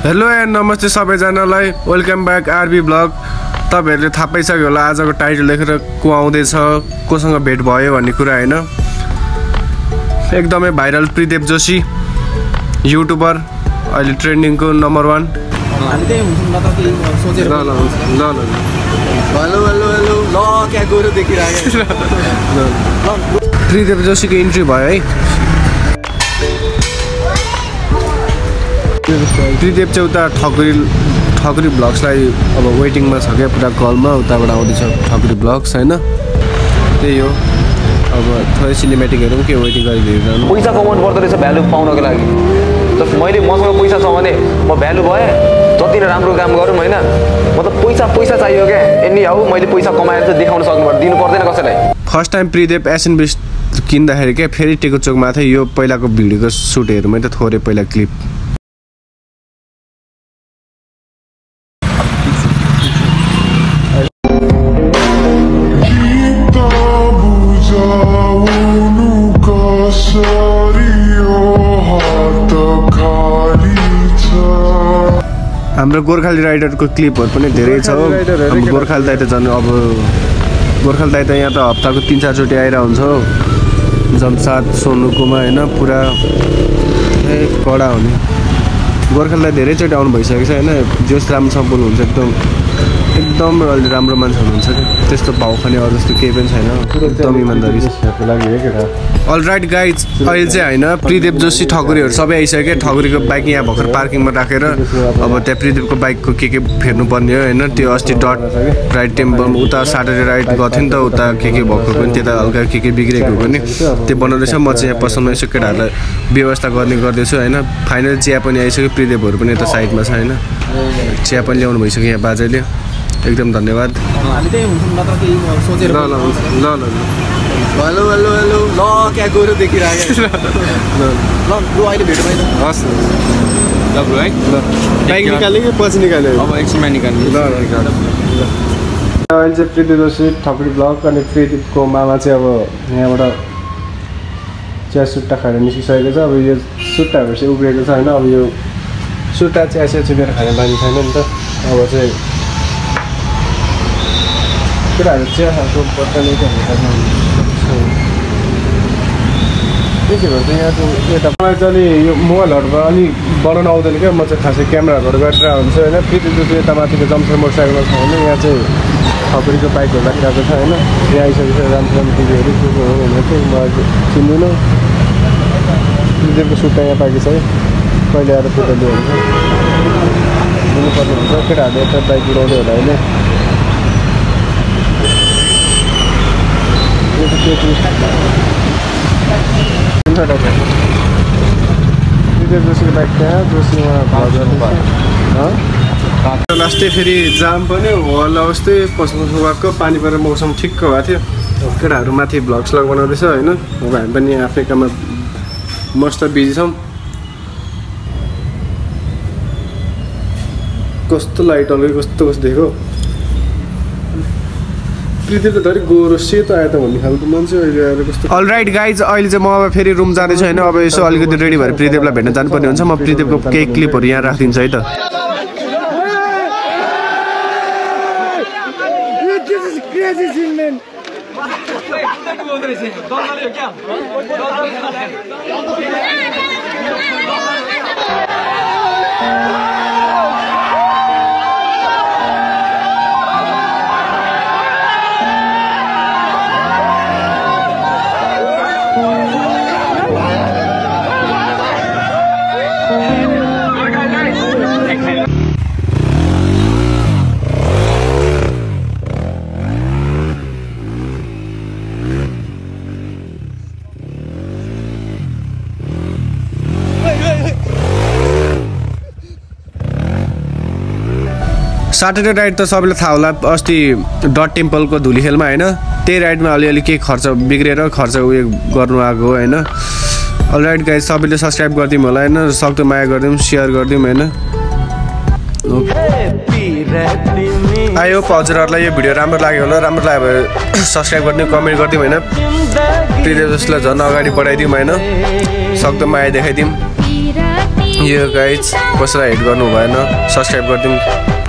Hello and नमस्ते सबैजनालाई। Welcome back RB blog. तपाईँहरूले थाहा पाइसक्यो होला आजको टाइटल लेखेर को आउँदैछ कोसँग भेट भयो भन्ने कुरा होइन। एकदमै भाइरल प्रदीप जोशी युट्युबर अहिले ट्रेन्डिङको नम्बर वान हामी त्यही हुन्छौँ न त त्रिदेव चाहिँ उता ठकुरी ठकुरी ब्लग्सलाई अब वेटिङमा छ क्या पुरा कलमा उताबाट आउँदैछ ठकुरी ब्लग्स होइन? त्यही हो। अब थोरै सिनेमेटिकहरू पनि के वेटिङ गरिदिएर पैसा कमाउनु पर्दो रहेछ भ्यालु पाउनको लागि। जस्ट मैले मसँग पैसा छ भने म भ्यालु भएँ जति नै राम्रो काम गरौँ होइन? मतलब पैसा पैसा चाहियो क्या। एनी हाउ मैले पैसा कमाएर चाहिँ देखाउन सक्नुपर्छ दिनु पर्दैन कसैलाई। फर्स्ट टाइम प्रिदेव एसियन बिस्ट किन्दाखेरि क्या फेरि टेको चोकमा थियो यो पहिलाको भिडियोको सुट हेरौँ है त थोरै पहिला क्लिप हाम्रो गोर्खाली राइडरको क्लिपहरू पनि धेरै छ। हाम्रो गोर्खाली दाइ त झन् अब गोर्खाली दाइ त यहाँ त हप्ताको तिन चारचोटि आइरहेको हुन्छ हो जमसाद सोनुकोमा होइन पुरा कडा हुने। गोर्खाली धेरैचोटि आउनु भइसकेको छ होइन जोस राम्रोसँग बोल्नुहुन्छ एकदम। एकदम राम्रो मान्छे हुनुहुन्छ कि त्यस्तो भाउ खाने अरू जस्तो केही पनि छैन। एकदम इमान्दारी अल राइट गाइज अहिले चाहिँ होइन प्रदीप जोशी ठकुरीहरू सबै आइसक्यो ठकुरीको बाइक यहाँ भर्खर पार्किङमा राखेर। अब त्यहाँ प्रदीपको बाइकको के के फेर्नुपर्ने हो होइन? त्यो अस्ति डट राइड टेम्पल उता स्याटरडे राइड गएको थियो नि त उता के के भएको पनि त्यता हल्का के के बिग्रेको पनि। त्यो बनाउँदैछ म चाहिँ यहाँ पसलमा यसो केटाहरूलाई व्यवस्था गर्ने गर्दैछु होइन? फाइनल चिया पनि आइसक्यो प्रदीपहरू पनि यता साइडमा छ होइन? चिया पनि ल्याउनु भइसक्यो यहाँ बाजेले। एकदम धन्यवाद। हामी त्यही हुन्छौँ न त केही सोचेर ल ल ल ल। Hello hello hello. ल क्या गएर देखिरहेको ल लु। अहिले भेट भएन हस्। ल ब्रो है। बाइक निकाल्यो कि पछि निकाल्यो अब एकछिनमा निकाल्ने। ल अहिले चाहिँ प्रीति जोशी ठकुरी ब्लक अनि प्रीतिको मामा चाहिँ अब यहाँबाट चिया सुट्टा खाएर निस्किसकेको छ। अब यो सुट्टाहरू चाहिँ उब्रिएको छ होइन? अब यो सुट्टा चिया चिया चाहिँ मेरो खाने बानी छैन नि त। अब चाहिँ केटाहरू चिया खाएको बत्ताले के के भन्छ यहाँ चाहिँ यता मलाई चाहिँ अलि यो मोबाइलहरूमा अलिक बनाउन आउँदैन क्या। म चाहिँ खासै क्यामेराहरू गरेर हुन्छु होइन? प्रीति जुन यता माथिको जम्सर मोटरसाइकलमा छ भने यहाँ चाहिँ खपरीको बाइकहरू राखिरहेको छ होइन? यहाँ आइसकेको छ राम्रो राम्रो टिभीहरू के के हो भनेर चाहिँ म चिन्दिनँ। प्रिदेवको सुट्टा यहाँ पाएको छ है कहिले आएर फोटो लियो हुन्छ दिनुपर्ने हुन्छ। केटाहरूले यता बाइक उडाउँदै होला होइन? यो त के विजय जोशीको बाइक त्यहाँ जोशीमा लास्टै फेरि जाम पनि होला पसु पसु गएको पानी परेर मौसम ठिक्क भएको थियो। केटाहरू माथि भ्लग स्लग बनाउँदैछ होइन? अब हामी पनि आफ्नै काममा मस्त बिजी छौँ। कस्तो लाइट अलिक कस्तो कस्तो देख्यो। त धरि गोरो सेतो आयो त भन्ने खालको मान्छे अहिले आएर कस्तो अल राइट गाइज अहिले चाहिँ म अब फेरि रुम जाँदैछु होइन अब यसो अलिकति रेडी भएर प्रिदेवलाई भेट्न जानुपर्ने हुन्छ म प्रिदेवको केही क्लिपहरू यहाँ राखिदिन्छु है त सटरडे राइड त सबैलाई थाहा होला अस्ति डट टेम्पलको धुली खेलमा होइन त्यही राइडमा अलिअलि केही खर्च बिग्रेर खर्च उयो गर्नु आएको होइन। अल राइट गाइज सबैले सब्सक्राइब गरिदिउँ होला होइन सक्दो माया गरिदिउँ सेयर गरिदिउँ होइन। आयो हजुरहरूलाई यो भिडियो राम्रो लाग्यो होला राम्रो लाग्यो भने सब्सक्राइब गरिदिउँ कमेन्ट गरिदिउँ होइन। प्रिय जसलाई झन् अगाडि बढाइदिउँ होइन सक्दो माया देखाइदिउँ। यो गाइज कसैलाई हेट गर्नु भएन सब्सक्राइब गरिदिउँ।